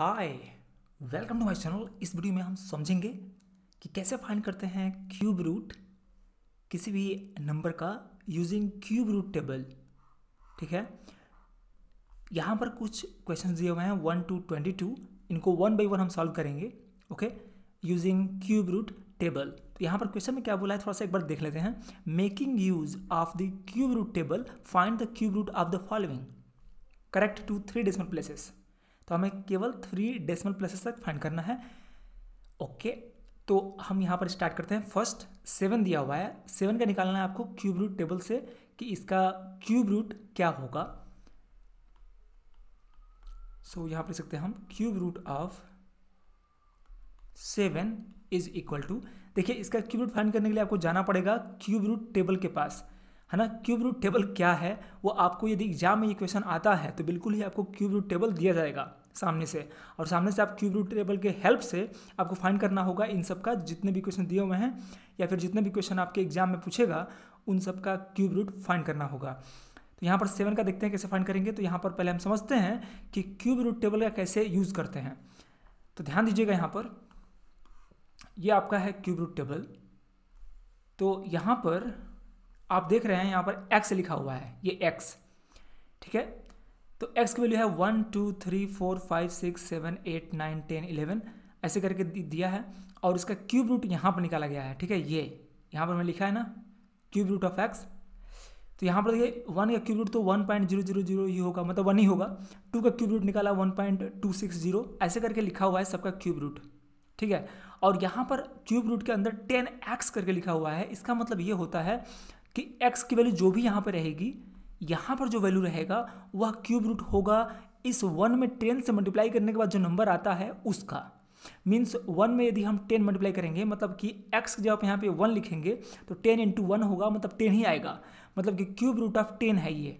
Hi welcome to my channel इस video में हम समझेंगे कि कैसे फाइंड करते हैं क्यूब रूट किसी भी नंबर का यूजिंग क्यूब रूट टेबल ठीक है? यहाँ पर कुछ क्वेश्चंस दिए हुए हैं वन टू ट्वेंटी टू इनको वन बाई वन हम सॉल्व करेंगे okay using cube root table तो यहाँ पर क्वेश्चन में क्या बोला है, थोड़ा सा एक बार देख लेते हैं. Making use of the cube root table find the cube root of the following correct to three decimal places तो हमें केवल थ्री डेसिमल प्लेसेस तक फाइंड करना है। ओके तो हम यहाँ पर स्टार्ट करते हैं। फ़र्स्ट सेवन दिया हुआ है। सेवन का निकालना है आपको क्यूब रूट टेबल से कि इसका क्यूब रूट क्या होगा। सो so, यहाँ पर सकते हैं हम। Cube root of seven is equal to देखिए इसका क्यूब रूट फाइंड करने के लिए आपको जाना पड़ेगा क्यूब रूट टेबल के पास। है ना? क्यूब रूट टेबल क्या है? वो आपको यदि एग्ज़ाम में ये क्वेश्चन आता है तो बिल्कुल ही आपको क्यूब रूट टेबल दिया जाएगा। सामने से। और सामने से आप क्यूब रूट टेबल के हेल्प से आपको फाइंड करना होगा इन सब का, जितने भी क्वेश्चन दिए हुए हैं, या फिर जितने भी क्वेश्चन आपके एग्ज़ाम में पूछेगा, उन सब का क्यूब रूट फाइंड करना होगा। तो यहाँ पर सेवन का देखते हैं कैसे फाइंड करेंगे। तो यहाँ पर पहले हम समझते हैं कि क्यूब रूट टेबल का कैसे यूज़ करते हैं। तो ध्यान दीजिएगा यहाँ पर, ये आपका है क्यूब रूट टेबल तो यहाँ पर आप देख रहे हैं, यहाँ पर एक्स लिखा हुआ है, ये एक्स ठीक है? तो x की वैल्यू है one, two, three, four, five, six, seven, eight, nine, ten, eleven. ऐसे करके दिया है और इसका क्यूब रूट यहाँ पर निकाला गया है, ठीक है? ये, यहाँ पर मैं लिखा है ना, क्यूब रूट ऑफ़ एक्स तो यहाँ पर देखिए, वन का क्यूब रूट तो one point zero zero zero ही होगा मतलब वन ही होगा। टू का क्यूब रूट निकाला one point two six zero, ऐसे करके लिखा हुआ है सबका क्यूब रूट, ठीक है? और यहाँ पर क्यूब रूट के अंदर टेन एक्स करके लिखा हुआ है, इसका मतलब ये होता है कि एक्स की वैल्यू जो भी यहाँ पर रहेगी यहाँ पर जो वैल्यू रहेगा, वह क्यूब रूट होगा। इस वन में टेन से मल्टीप्लाई करने के बाद जो नंबर आता है, उसका। मीन्स वन में यदि हम टेन मल्टीप्लाई करेंगे मतलब कि एक्स जब आप यहाँ पे वन लिखेंगे तो टेन इंटू वन होगा मतलब टेन ही आएगा। मतलब कि क्यूब रूट ऑफ़ टेन है ये।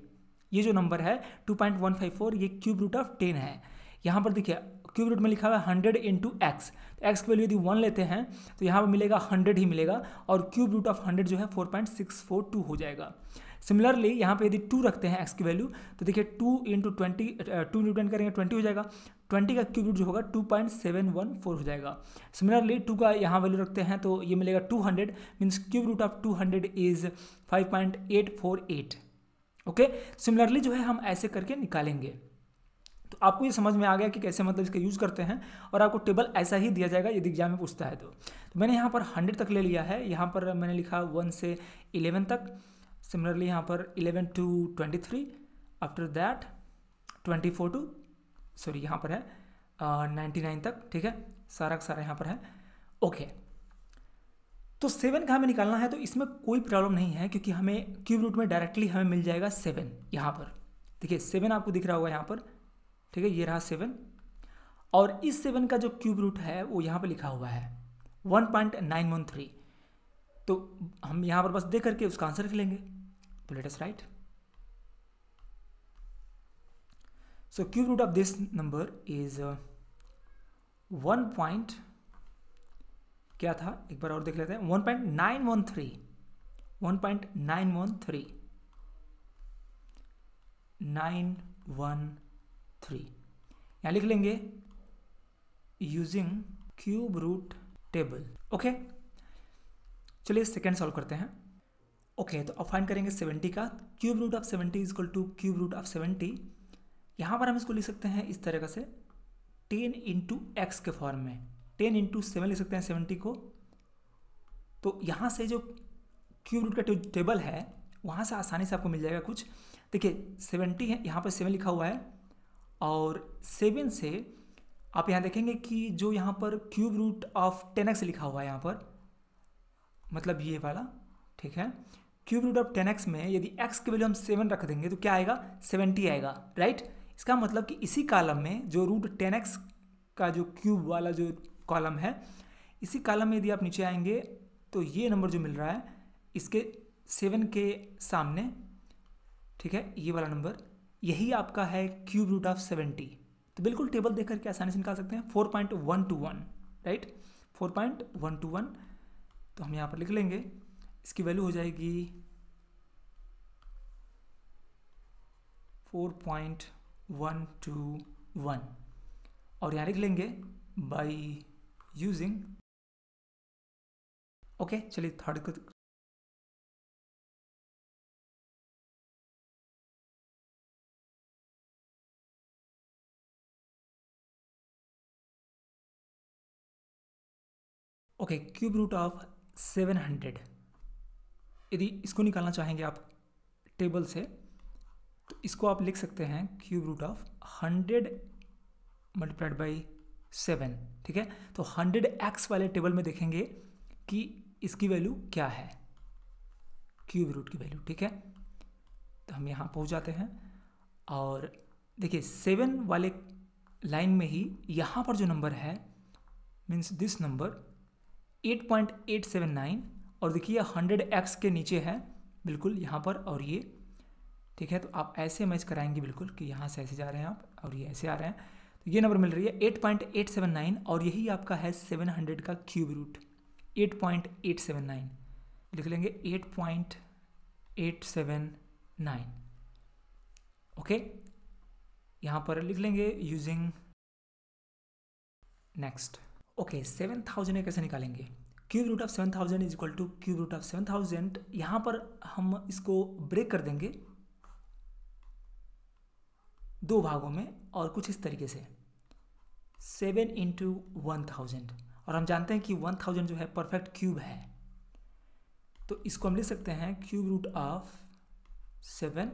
ये जो नंबर है two point one five four ये क्यूब रूट ऑफ़ टेन है। यहाँ पर देखिए क्यूब रूट में लिखा हुआ है हंड्रेड इंटू एक्स। तो एक्स की वैल्यू यदि वन लेते हैं तो यहाँ पर मिलेगा हंड्रेड ही मिलेगा और क्यूब रूट ऑफ़ हंड्रेड जो है four point six four two हो जाएगा। सिमिलरली यहाँ पे यदि टू रखते हैं एक्स की वैल्यू तो देखिए two into twenty two into ten करेंगे, ट्वेंटी हो जाएगा। ट्वेंटी का क्यूब रूट जो होगा two point seven one four हो जाएगा। सिमिलरली टू का यहाँ वैल्यू रखते हैं तो ये मिलेगा two hundred means cube root of two hundred is five point eight four eight. Okay? Similarly जो है हम ऐसे करके निकालेंगे। आपको ये समझ में आ गया कि कैसे मतलब इसका यूज़ करते हैं और आपको टेबल ऐसा ही दिया जाएगा यदि एग्ज़ाम में पूछता है तो, तो मैंने यहाँ पर हंड्रेड तक ले लिया है। यहाँ पर मैंने लिखा वन से इलेवन तक। सिमिलरली यहाँ पर 11 to 23 after that 24 to sorry यहाँ पर है नाइन्टी नाइन तक ठीक है? सारा का सारा यहाँ पर है। Okay okay. तो सेवन का हमें निकालना है? तो इसमें कोई प्रॉब्लम नहीं है क्योंकि हमें क्यूब रूट में डायरेक्टली हमें मिल जाएगा सेवन यहाँ पर। देखिए सेवन आपको दिख रहा होगा यहाँ पर। ठीक है ये रहा सेवन और इस सेवन का जो क्यूब रूट है वो यहाँ पर लिखा हुआ है। One point nine one three तो हम यहाँ पर बस देख करके उसका आंसर लिख लेंगे। us write. So cube root of this number is uh, one point क्या था? एक बार और देख लेते हैं। One point nine one three one point nine one three nine one three यहाँ लिख लेंगे using cube root table okay चलिए सेकेंड सॉल्व करते हैं. ओके okay, तो अब फाइंड करेंगे सेवेंटी का. Cube root of seventy is equal to cube root of seventy यहाँ पर हम इसको लिख सकते हैं इस तरह से. टेन इंटू एक्स के फॉर्म में. टेन इंटू सेवन लिख सकते हैं सेवेंटी को. तो यहाँ से जो क्यूब रूट का टेबल है वहाँ से आसानी से आपको मिल जाएगा कुछ. देखिए सेवेंटी है यहाँ पर सेवन लिखा हुआ है. और सेवन से आप यहाँ देखेंगे कि जो यहाँ पर cube root of ten X लिखा हुआ है यहाँ पर मतलब ये वाला, ठीक है? Cube root of ten X में यदि एक्स की वैल्यू हम सेवन रख देंगे तो क्या आएगा? सेवेंटी आएगा, राइट? इसका मतलब कि इसी कॉलम में जो रूट टेन एक्स का जो क्यूब वाला जो कॉलम है, इसी कॉलम में यदि आप नीचे आएँगे तो ये नंबर जो मिल रहा है, इसके सेवन के सामने, ठीक है? ये वाला नंबर यही आपका है क्यूब रूट ऑफ़ सेवेंटी तो बिल्कुल टेबल देख करके आसानी से निकाल सकते हैं। Four point one two one right four point one two one तो हम यहाँ पर लिख लेंगे। इसकी वैल्यू हो जाएगी four point one two one और यहाँ लिख लेंगे बाई यूजिंग ओके चलिए third okay cube root of seven hundred यदि इसको निकालना चाहेंगे आप टेबल से तो इसको आप लिख सकते हैं cube root of hundred multiplied by seven ठीक है? तो हंड्रेड एक्स वाले टेबल में देखेंगे कि इसकी वैल्यू क्या है। क्यूब रूट की वैल्यू ठीक है? तो हम यहाँ पहुँच जाते हैं और देखिए सेवन वाले लाइन में ही यहाँ पर जो नंबर है मीन्स दिस नंबर 8.879 और देखिए हंड्रेड एक्स के नीचे है। बिल्कुल यहाँ पर और ये, ठीक है तो आप ऐसे मैच कराएँगे बिल्कुल कि यहाँ से ऐसे जा रहे हैं आप और ये ऐसे आ रहे हैं। तो ये नंबर मिल रही है 8.879 और यही आपका है 700 का क्यूब रूट 8.879 लिख लेंगे 8.879 ओके? यहाँ पर लिख लेंगे using next okay seven thousand कैसे निकालेंगे? Cube root of seven thousand is equal to cube root of seven thousand यहाँ पर हम इसको ब्रेक कर देंगे दो भागों में और कुछ इस तरीके से। सेवन इंटू वन थाउज़ेंड और हम जानते हैं कि वन थाउज़ेंड जो है परफेक्ट क्यूब है। तो इसको हम लिख सकते हैं cube root of seven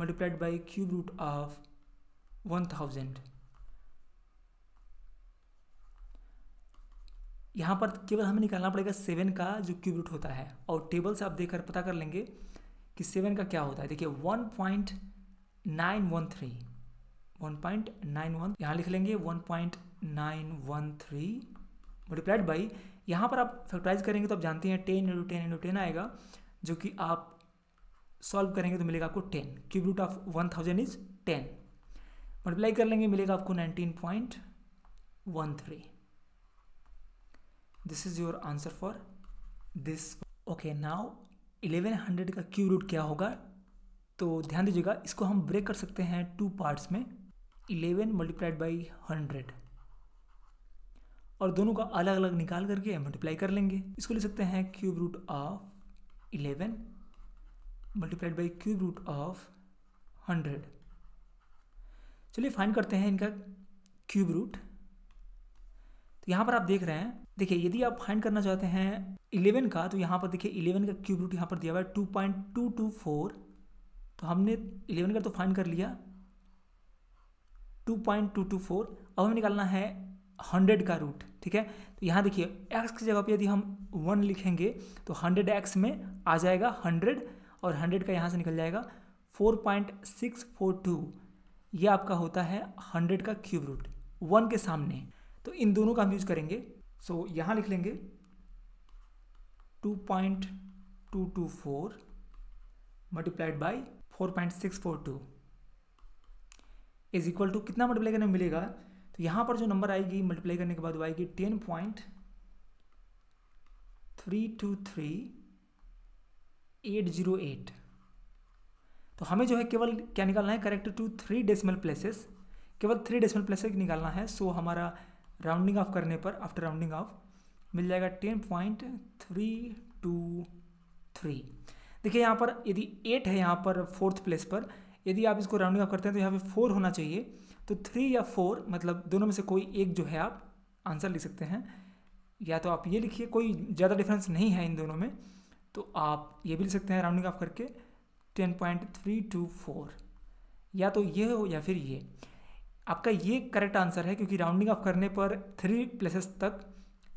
multiplied by cube root of one thousand यहाँ पर केवल हमें निकालना पड़ेगा सेवन का जो क्यूब रूट होता है और टेबल से आप देखकर पता कर लेंगे कि सेवन का क्या होता है। देखिए one point nine one three one point nine one यहाँ लिख लेंगे one point nine one three multiplied by यहाँ पर आप फैक्टराइज करेंगे तो आप जानते हैं ten into ten into ten आएगा, जो कि आप सॉल्व करेंगे तो मिलेगा आपको ten cube root of one thousand is ten multiply कर लेंगे, मिलेगा आपको nineteen point one three this is your answer for this okay now 1100 का क्यू रूट क्या होगा? तो ध्यान दीजिएगा, इसको हम ब्रेक कर सकते हैं टू पार्ट्स में। 11 मल्टीप्लाइड बाई हंड्रेड और दोनों का अलग अलग निकाल करके मल्टीप्लाई कर लेंगे। इसको ले सकते हैं cube root of 11 multiplied by cube root of hundred चलिए फाइंड करते हैं इनका क्यूब रूट तो यहाँ पर आप देख रहे हैं देखिए, यदि आप फाइंड करना चाहते हैं इलेवन का तो यहाँ पर देखिए इलेवन का क्यूब रूट यहाँ पर दिया हुआ है two point two two four तो हमने इलेवन का तो फाइंड कर लिया two point two two four अब हमें निकालना है हंड्रेड का रूट ठीक है? तो यहाँ देखिए एक्स की जगह पे यदि हम वन लिखेंगे तो हंड्रेड एक्स में आ जाएगा हंड्रेड और हंड्रेड का यहाँ से निकल जाएगा four point six four two ये आपका होता है हंड्रेड का क्यूब रूट वन के सामने। तो इन दोनों का हम यूज़ करेंगे। सो so, यहाँ लिख लेंगे two point two two four multiplied by four point six four two is equal to कितना मल्टीप्लाई करने मिलेगा? तो यहाँ पर जो नंबर आएगी मल्टीप्लाई करने के बाद वो आएगी ten point three two three eight zero eight तो हमें जो है केवल क्या निकालना है? Correct to three decimal places केवल थ्री डेसिमल प्लेसेस निकालना है. सो हमारा राउंडिंग ऑफ़ करने पर आफ्टर राउंडिंग ऑफ़ मिल जाएगा ten point three two three देखिए यहाँ पर यदि एट है यहाँ पर फोर्थ प्लेस पर, यदि आप इसको राउंडिंग ऑफ़ करते हैं तो यहाँ पे फोर होना चाहिए। तो थ्री या फोर मतलब दोनों में से कोई एक जो है आप आंसर लिख सकते हैं। या तो आप ये लिखिए, कोई ज़्यादा डिफरेंस नहीं है इन दोनों में तो आप ये भी लिख सकते हैं राउंडिंग ऑफ़ करके ten point three two four या तो ये हो या फिर ये। आपका ये करेक्ट आंसर है क्योंकि राउंडिंग ऑफ़ करने पर थ्री प्लेसेस तक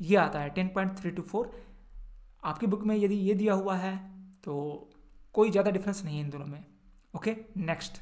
ये आता है ten point three two four आपकी बुक में यदि ये दिया हुआ है तो कोई ज़्यादा डिफरेंस नहीं है इन दोनों में। Okay next